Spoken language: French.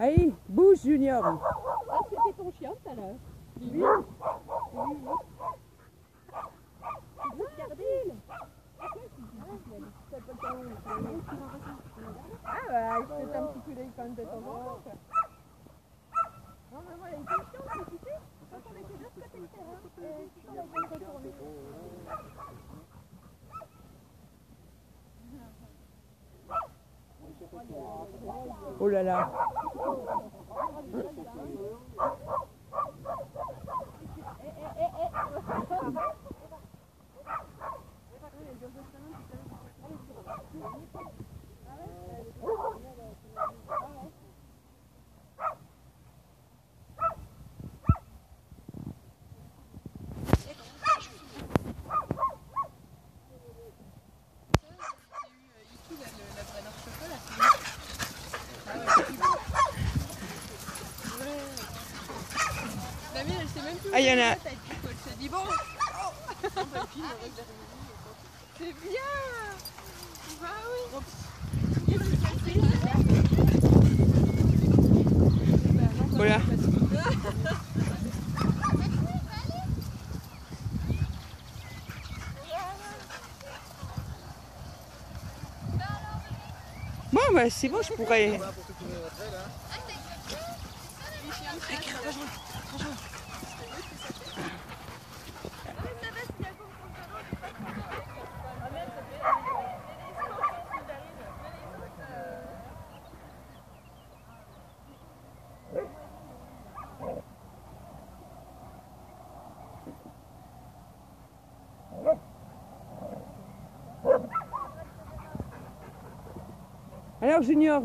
Allez, bouge Junior. Ah, c'était ton chien tout à l'heure. Oui. Oui, oui. Tu veux regarder Ah bah, je fais un petit coup d'œil quand même de temps en temps. Non mais voilà, une question, c'est tu sais, quand on était de l'autre côté du terrain, et tu t'en as bien retourné. Oh là là. Não, não, não. Ah, il y en a. C'est bien. Bah oui. Voilà. Bon, bah c'est bon, je pourrais. Alors, Junior,